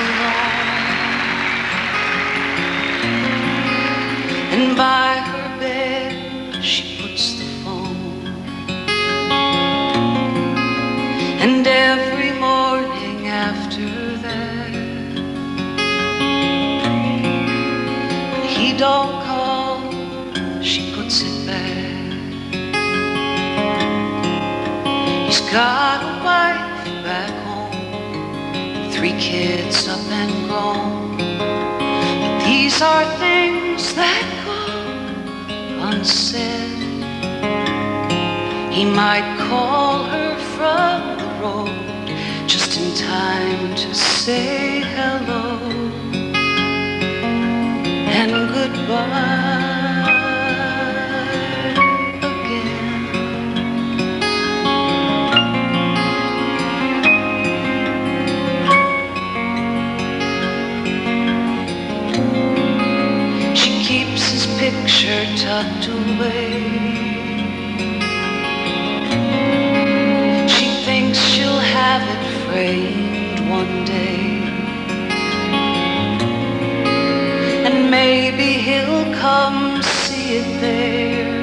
alone. And by her bed she puts the phone. And every morning after that, when he don't call, she puts it back. He's got three kids up and grown. But these are things that go unsaid. He might call her from the road just in time to say hello picture tucked away. She thinks she'll have it framed one day. And maybe he'll come see it there.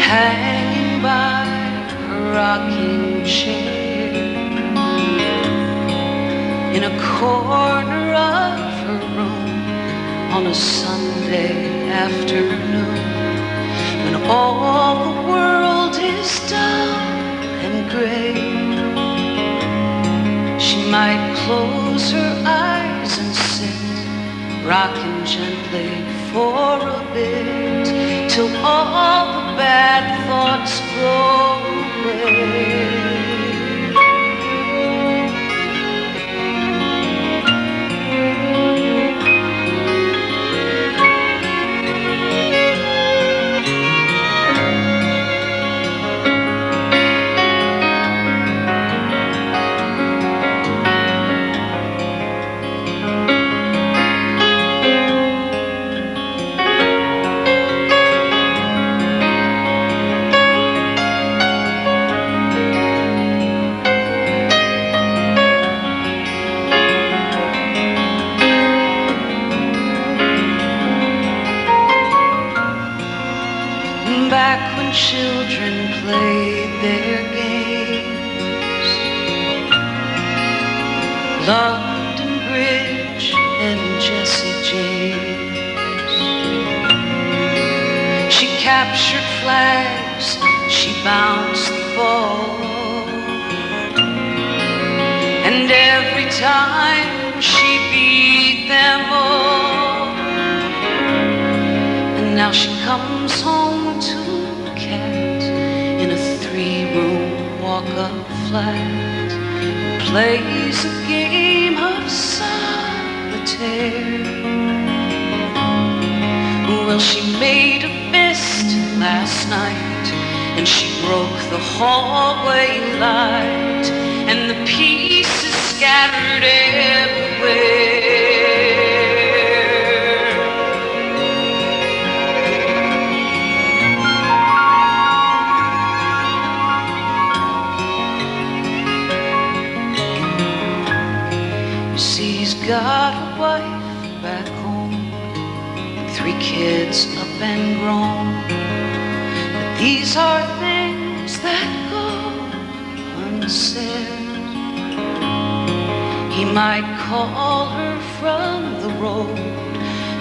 Hanging by her rocking chair in a corner on a Sunday afternoon when all the world is dull and gray. She might close her eyes and sit rocking gently for a bit till all the bad thoughts go children played their games, London Bridge and Jesse James. She captured flags, she bounced the ball, and every time she beat them all. And now she comes home to three-room walk-up flat. Plays a game of solitaire. Well, she made a fist last night, and she broke the hallway light, and the pieces scattered everywhere. Three kids up and grown. But these are things that go unsaid. He might call her from the road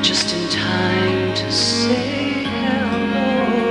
just in time to say hello.